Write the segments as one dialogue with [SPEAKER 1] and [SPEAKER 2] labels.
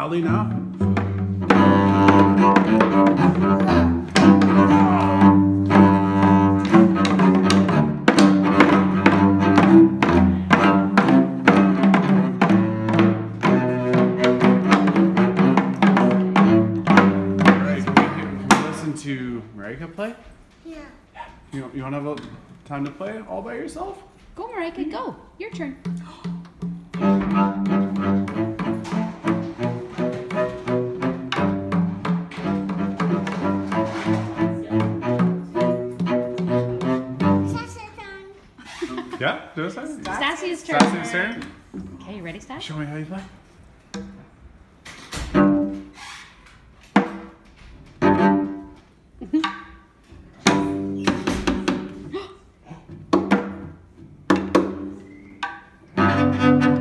[SPEAKER 1] loudly now. Alright, can we, can we listen to Marika play?
[SPEAKER 2] Yeah.
[SPEAKER 1] You, you want to have a time to play all by yourself?
[SPEAKER 3] Go, Marika, go. Your turn.
[SPEAKER 1] Yeah, do a second.
[SPEAKER 3] Stassi's turn.
[SPEAKER 1] Stassi's turn.
[SPEAKER 3] Okay, you ready, Stas?
[SPEAKER 1] Show me how you play.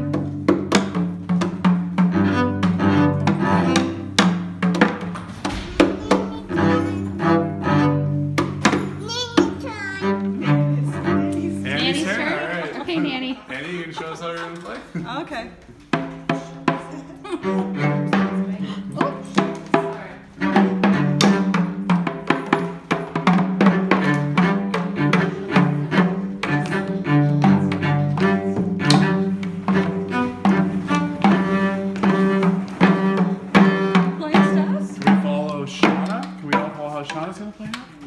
[SPEAKER 1] Annie.
[SPEAKER 2] Nanny. Nanny,
[SPEAKER 1] you
[SPEAKER 3] can
[SPEAKER 1] show
[SPEAKER 3] us
[SPEAKER 1] how you're
[SPEAKER 3] gonna play?
[SPEAKER 1] Oh, okay. Can we all follow Shauna's gonna play
[SPEAKER 4] now?